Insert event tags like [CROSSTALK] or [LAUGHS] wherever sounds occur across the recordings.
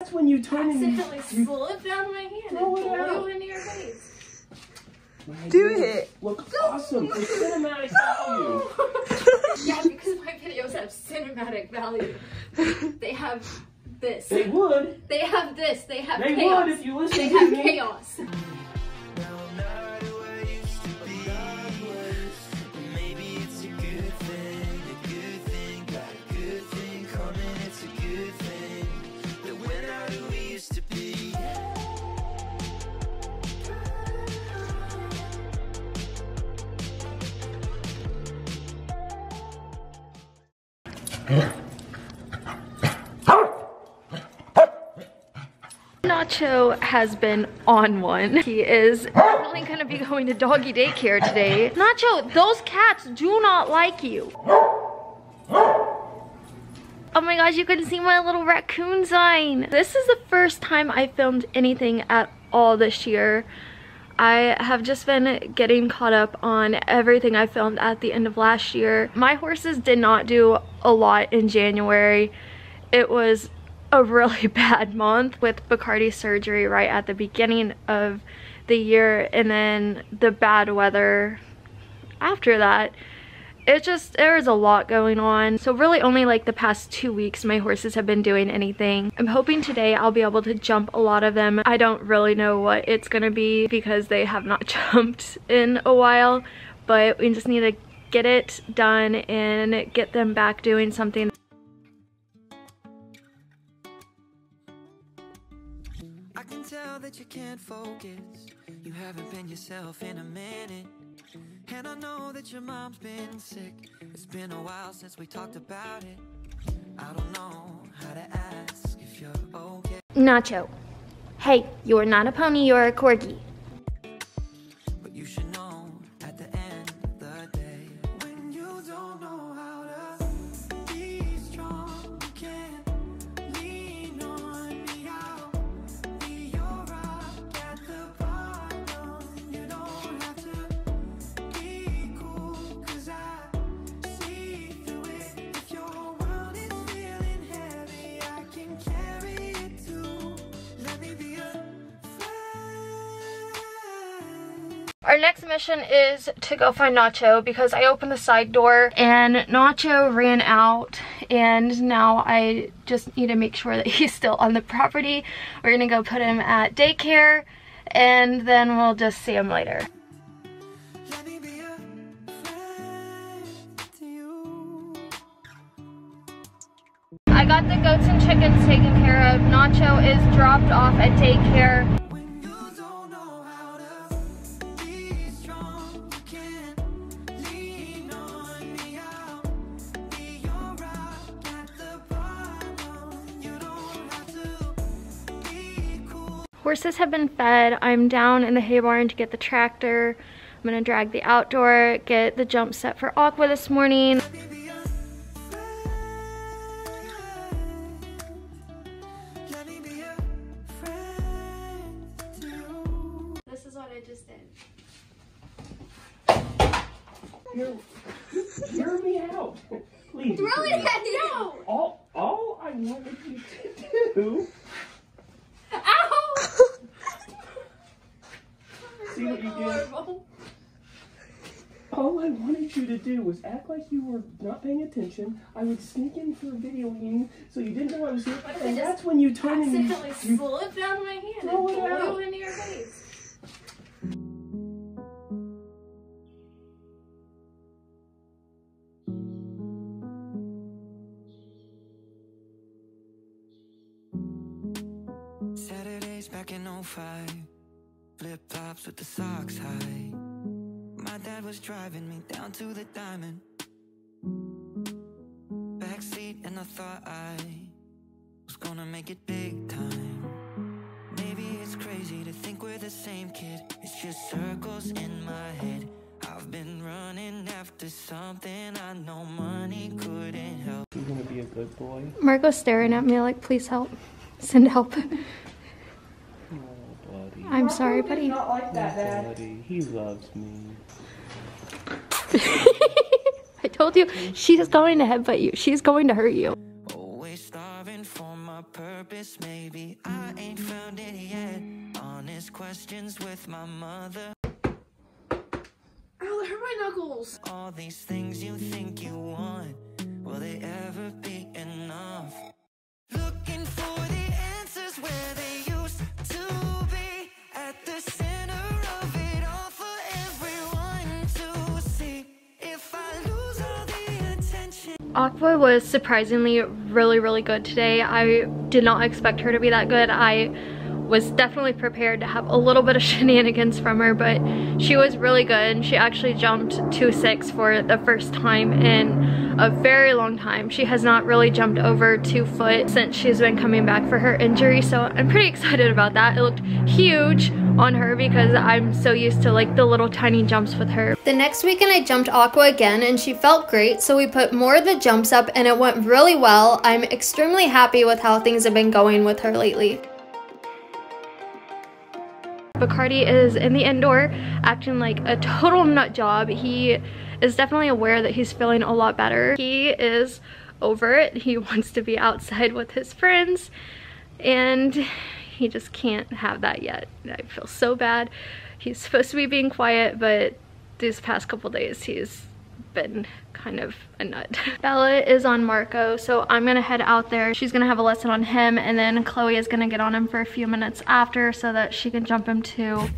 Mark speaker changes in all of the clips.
Speaker 1: That's when you turn and you,
Speaker 2: accidentally
Speaker 1: you
Speaker 2: slipped out of my hand
Speaker 1: Throw
Speaker 2: and
Speaker 1: it
Speaker 2: blew into your face.
Speaker 1: My
Speaker 3: Do
Speaker 1: goodness,
Speaker 3: it.
Speaker 1: Look awesome for [LAUGHS] cinematic value. [LAUGHS]
Speaker 2: yeah, because my videos have cinematic value. They have this.
Speaker 1: They would.
Speaker 2: They have this. They have
Speaker 1: They
Speaker 2: chaos.
Speaker 1: would if you listen
Speaker 2: they
Speaker 1: to
Speaker 2: have
Speaker 1: me.
Speaker 2: chaos.
Speaker 4: Nacho has been on one. He is definitely gonna be going to doggy daycare today. Nacho, those cats do not like you. Oh my gosh, you can see my little raccoon sign. This is the first time I filmed anything at all this year. I have just been getting caught up on everything I filmed at the end of last year. My horses did not do a lot in January. It was a really [LAUGHS] bad month with Bacardi surgery right at the beginning of the year and then the bad weather after that. It just, there is a lot going on. So really only like the past two weeks my horses have been doing anything. I'm hoping today I'll be able to jump a lot of them. I don't really know what it's gonna be because they have not [LAUGHS] jumped in a while, but we just need to get it done and get them back doing something.
Speaker 5: I can tell that you can't focus. You haven't been yourself in a minute. I know that your mom's been sick. It's been a while since we talked about it. I don't know how to ask if you're okay.
Speaker 4: Nacho. Hey, you're not a pony, you're a corgi. Our next mission is to go find Nacho because I opened the side door and Nacho ran out and now I just need to make sure that [LAUGHS] he's still on the property. We're gonna go put him at daycare and then we'll just see him later.
Speaker 5: Let me be a friend to you.
Speaker 4: I got the goats and chickens taken care of. Nacho is dropped off at daycare. Horses have been fed. I'm down in the hay barn to get the tractor. I'm gonna drag the outdoor, get the jump set for Aqua this morning.
Speaker 5: Let me be a friend. Let me be a friend to you.
Speaker 2: This is what I just did.
Speaker 1: Hear, hear me out. Please.
Speaker 2: Really?
Speaker 1: hear me.
Speaker 2: No!
Speaker 1: All, all I wanted you to do.
Speaker 2: Ow!
Speaker 1: See what you did?
Speaker 2: Horrible.
Speaker 1: All I wanted you to do was act like you were not paying attention. I would sneak in for a videoing so you didn't know I was here.
Speaker 2: What
Speaker 1: And that's when you turned and you, you
Speaker 2: slipped out of my hand and
Speaker 1: Throw it
Speaker 2: blew
Speaker 1: out.
Speaker 2: into your face.
Speaker 5: Saturdays back in 05 Flip flops with the socks high My dad was driving me down to the diamond Backseat and I thought I Was gonna make it big time Maybe it's crazy to think we're the same kid It's just circles in my head I've been running after something I know money couldn't help
Speaker 1: You're gonna be a good boy.
Speaker 4: Marco's staring at me like, please help. Send help.
Speaker 1: Oh, buddy.
Speaker 4: I'm sorry, buddy.
Speaker 1: Not like that, Dad. Buddy, he loves me. [LAUGHS]
Speaker 4: I told you, she's going to headbutt you. She's going to hurt you.
Speaker 5: Always starving for my purpose, maybe I ain't found it yet. Honest questions with my mother.
Speaker 2: Ow, that hurt my knuckles.
Speaker 5: All these things you think you want, will they ever be enough? Looking for the answers where they used to be. At the center
Speaker 4: Aqua was surprisingly really, really good today. I did not expect her to be that good. I was definitely prepared to have a little bit of [LAUGHS] shenanigans from her, but she was really good. And she actually jumped 2-6 for the first time in a very long time. She has not really jumped over two foot since she's been coming back for her injury, so I'm pretty [LAUGHS] excited about that. It looked huge on her because I'm so used to like the little tiny jumps with her. The next weekend I jumped Aqua again and she felt great, so we put more of the jumps up and it went really well. I'm extremely happy with how things have been going with her lately. Bacardi is in the indoor acting like a total nut job. He is definitely aware that he's feeling a lot better. He is over it. He [LAUGHS] wants to be outside with his friends and he just can't have that yet. I feel so bad. He's supposed to be being quiet, but these past couple days he's been kind of a nut. [LAUGHS] Bella is on Marco, so I'm gonna head out there. She's gonna have a lesson on him, and then Chloe is gonna get on him for a few minutes after so that she can jump him too.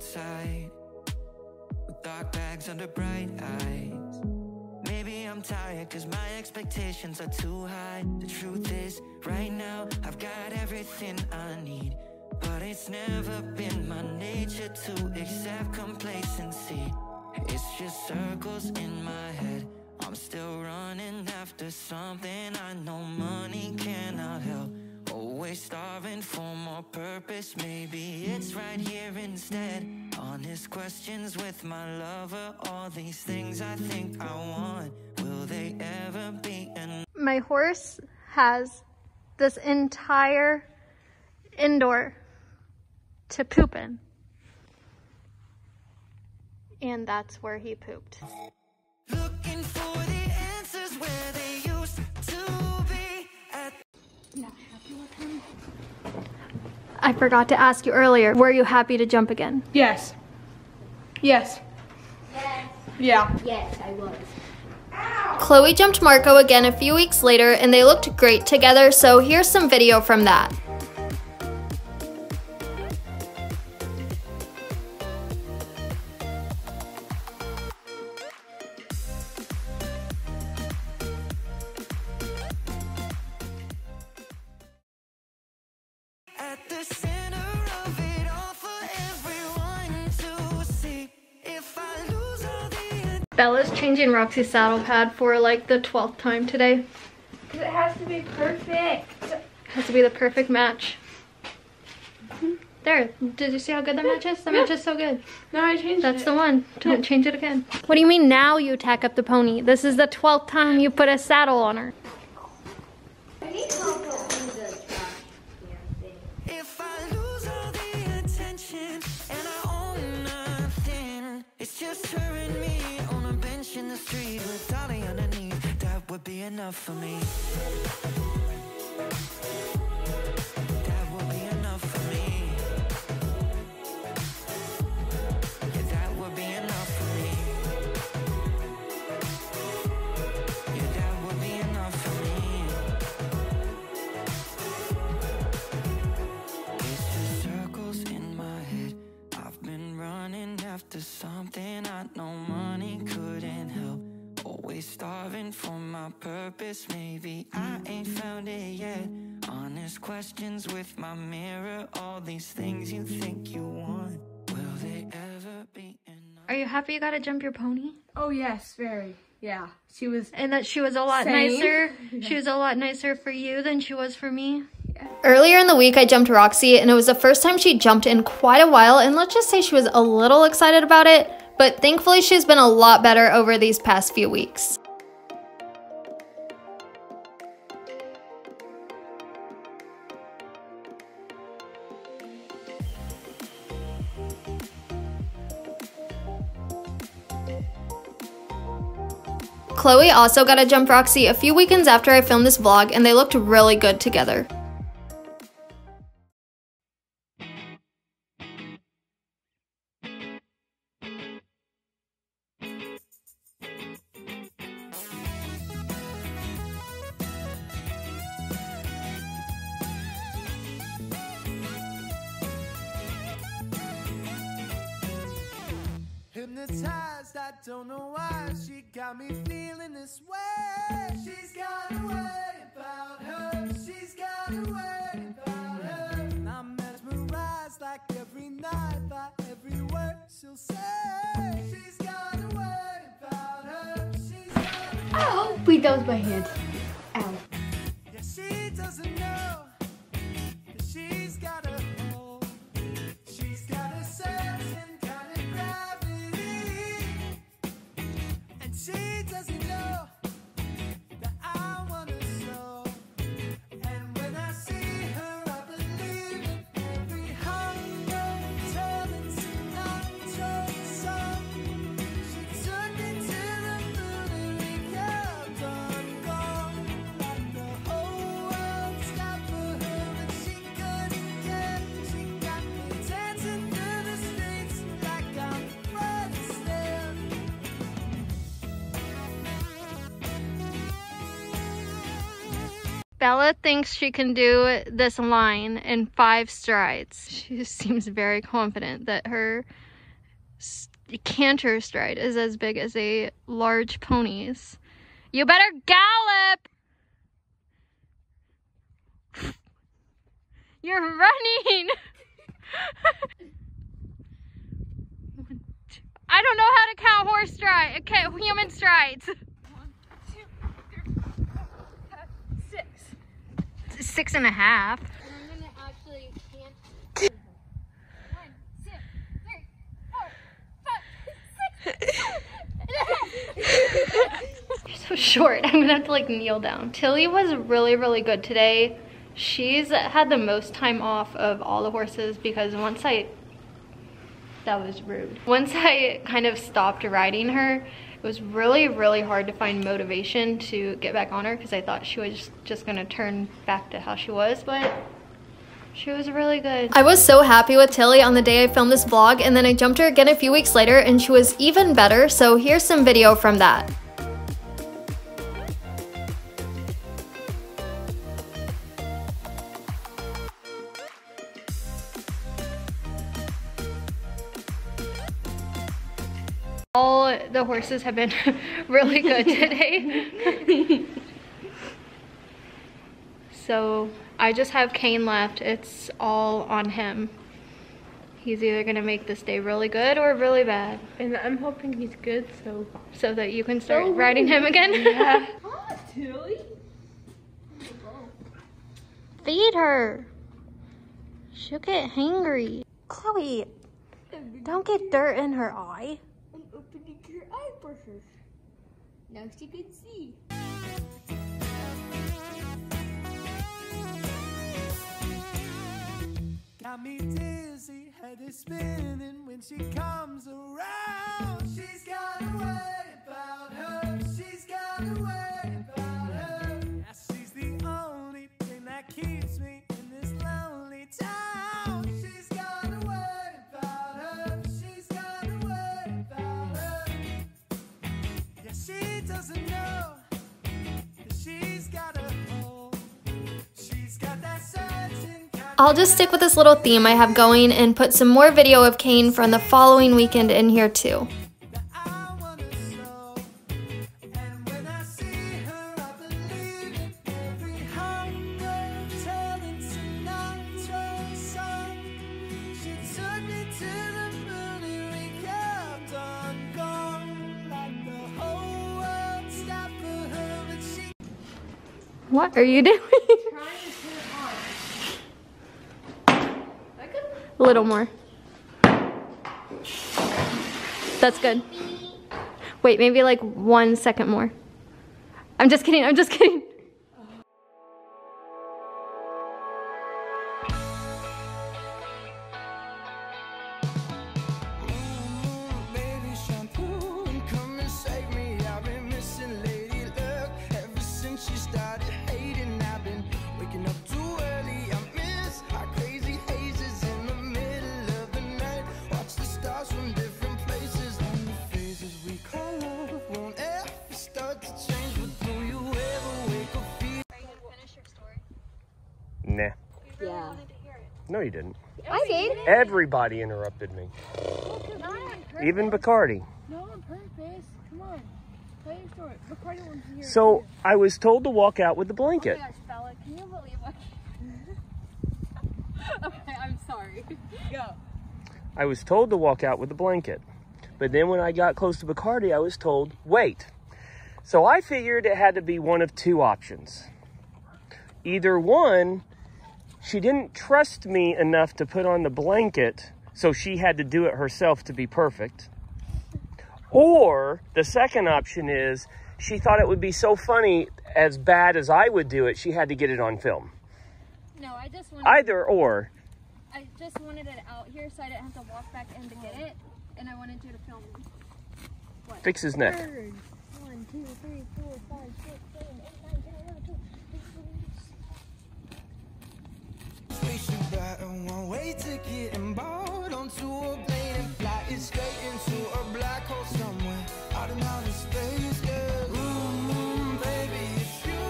Speaker 5: Outside, with dark bags under bright eyes. Maybe I'm tired cause my expectations are too high. The truth is, right now I've got everything I need. But it's never been my nature to accept complacency. It's just circles in my head. I'm still running after something I know money cannot help. Always starving for more purpose. Maybe it's right here instead. Honest questions with my lover. All these things I think I want. Will they ever be enough?
Speaker 4: My horse has this entire indoor to poop in. And that's where he pooped.
Speaker 5: Looking for the answers where they used to be. At
Speaker 4: I forgot to ask you earlier, were you happy to jump again?
Speaker 1: Yes. Yes.
Speaker 2: Yes.
Speaker 1: Yeah.
Speaker 2: Yes, I was.
Speaker 4: Chloe jumped Marco again a few weeks later and they looked great together, so here's some video from that. Bella's changing Roxy's saddle pad for like the 12th time today.
Speaker 2: Because it has to be perfect.
Speaker 4: It Has to be the perfect match. Mm-hmm. There, did you see how good that match is? That match is so good.
Speaker 1: No, I changed
Speaker 4: That's
Speaker 1: it.
Speaker 4: the one. Don't change it again. What do you mean now you tack up the pony? This is the 12th time you put a saddle on her.
Speaker 5: Be enough for me. That would be enough for me. Yeah, that would be enough for me. Yeah, that would be enough for me. It's just circles in my head. I've been running after something I know money couldn't help. Always starving for my purpose. Maybe I ain't found it yet. Honest questions with my mirror. All these things you think you want. Will they ever be enough?
Speaker 4: Are you happy you got to jump your pony?
Speaker 1: Oh yes, very. Yeah. She was
Speaker 4: And that she was a lot
Speaker 1: Same.
Speaker 4: nicer. [LAUGHS] She was a lot nicer for you than she was for me. Earlier in the week, I jumped Roxy, and it was the first time she jumped in quite a while. And let's just say she was a little excited about it, but thankfully she's been a lot better over these past few weeks. Chloe also got a jump Roxy a few weekends after I filmed this vlog and they looked really good together.
Speaker 2: Hypnotized, I don't know why she got me feeling this way. She's got a way about her. She's got a way about her. I'm mesmerized like every night by every word she'll say. She's got a way about her. She's got a
Speaker 6: Oh, wait, that
Speaker 4: Bella thinks she can do this line in five strides. She seems very confident that her canter stride is as big as a large pony's. You better gallop! [LAUGHS] You're running! [LAUGHS] I don't know how to count horse stride. Okay, human strides. Six and a half. You're so short. I'm gonna have to like kneel down. Tilly was really, really good today. She's had the most time off of all the horses because once I, that was rude. Once I kind of stopped riding her, it was really, really hard to find motivation to get back on her because I thought she was just gonna turn back to how she was, but she was really good. I was so happy with Tilly on the day I filmed this vlog and then I jumped her again a few weeks later and she was even better, so here's some video from that. All the horses have been [LAUGHS] really good [LAUGHS] today. so I just have Kane left. It's all on him. He's either gonna make this day really good or really bad.
Speaker 7: And I'm hoping he's good, so.
Speaker 4: So that you can start
Speaker 7: Oh,
Speaker 4: riding him again.
Speaker 7: Yeah. [LAUGHS] Hi, Tilly.
Speaker 4: Feed her. She'll get hangry. Chloe, don't get dirt in her eye.
Speaker 6: Now she can see.
Speaker 2: Got me dizzy, head is spinning when she comes around. She's got a way
Speaker 4: I'll just stick with this little theme I have going and put some more video of Kane from the following weekend in here too.
Speaker 2: I wanna know, and when I see her, I believe in every hunger turning to nitro song. She took me to the moon and we kept on going like the whole world stopped for her, and she.
Speaker 4: What are you doing? A little more. That's good. Wait, maybe like one second more. I'm just kidding, I'm just kidding.
Speaker 1: No, you didn't.
Speaker 4: I oh, did.
Speaker 1: Everybody interrupted me, even Bacardi.
Speaker 3: No, on purpose. Come on. Tell your story. Bacardi wants to hear it
Speaker 1: So I was told to walk out with the blanket.
Speaker 3: Oh my gosh, Bella, can you believe what? [LAUGHS] okay, I'm sorry. Go.
Speaker 1: I was told to walk out with the blanket. But then when I got close to Bacardi, I was told, wait. So I figured it had to be one of two options. Either one, she didn't trust me enough to put on the blanket, so she had to do it herself to be perfect. Or the second option is she thought it would be so funny, as bad as I would do it, she had to get it on film.
Speaker 3: No, I just wanted.
Speaker 1: Either or.
Speaker 3: I just wanted it out here so I didn't have to walk back in to get it, and I wanted you to film me.
Speaker 1: Fix his neck.
Speaker 3: One, two, three, four, five, six,
Speaker 8: Spaceship ride on one way ticket and board onto a plane and fly it straight into a black hole somewhere out in outer space. Yeah. Room, baby, it's you.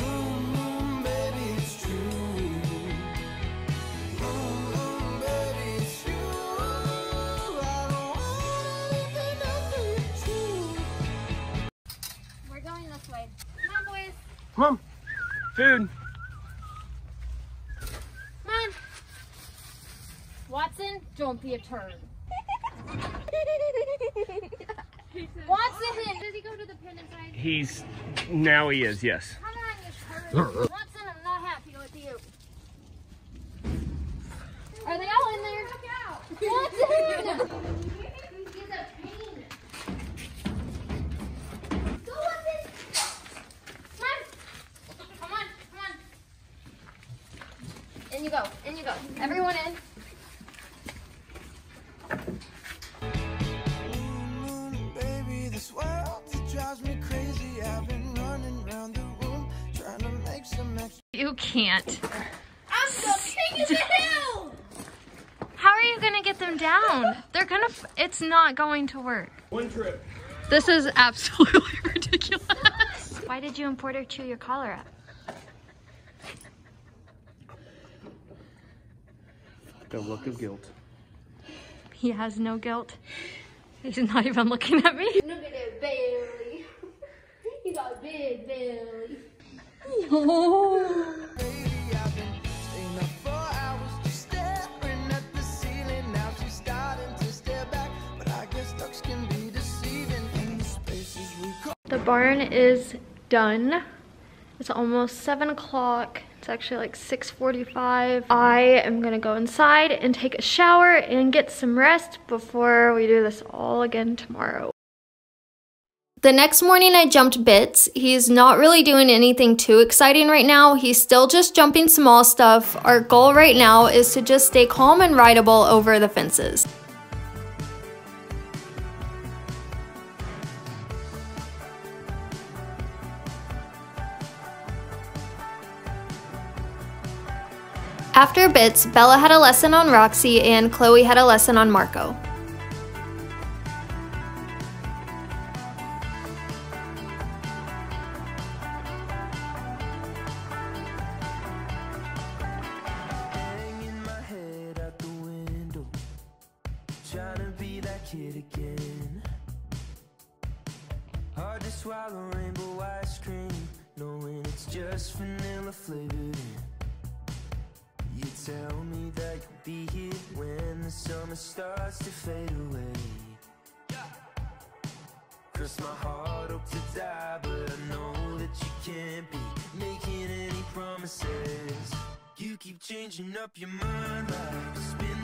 Speaker 8: Room, room, baby, it's true. Room, room, baby, it's you. I don't want anything else but you.
Speaker 3: We're going this way. Come on, boys.
Speaker 1: Come on. food.
Speaker 3: Come on. Watson, don't be a turd. Watson, oh, does he go to the pen inside?
Speaker 1: He's now he is, yes.
Speaker 3: Come on, you turd. Watson, I'm not happy with you. Are they all in there? Watson! He's a pain. Go, Watson! Come on! Come on, come on. In you go, in you go. Everyone in.
Speaker 4: Not going to work.
Speaker 1: One trip.
Speaker 4: This is absolutely [LAUGHS] ridiculous. Why did you and Porter chew your collar up?
Speaker 1: The look of guilt.
Speaker 4: He has no guilt. He's not even looking at me.
Speaker 3: Look at that belly. You got a big belly. [LAUGHS]
Speaker 8: Baby,
Speaker 4: barn is done. It's almost seven o'clock. It's actually like 6.45. I am gonna go inside and take a shower and get some rest before we do this all again tomorrow. The next morning I jumped bits. He's not really doing anything too exciting right now. He's still just jumping small stuff. Our goal right now is to just stay calm and rideable over the fences. After bits, Bella had a lesson on Roxy and Chloe had a lesson on Marco.
Speaker 8: Swallow rainbow ice cream, knowing it's just vanilla flavored. Tell me that you'll be here when the summer starts to fade away. Cross my heart, hope to die, but I know that you can't be making any promises. You keep changing up your mind like spin